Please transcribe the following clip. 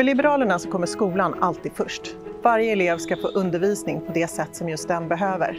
För Liberalerna så kommer skolan alltid först. Varje elev ska få undervisning på det sätt som just den behöver.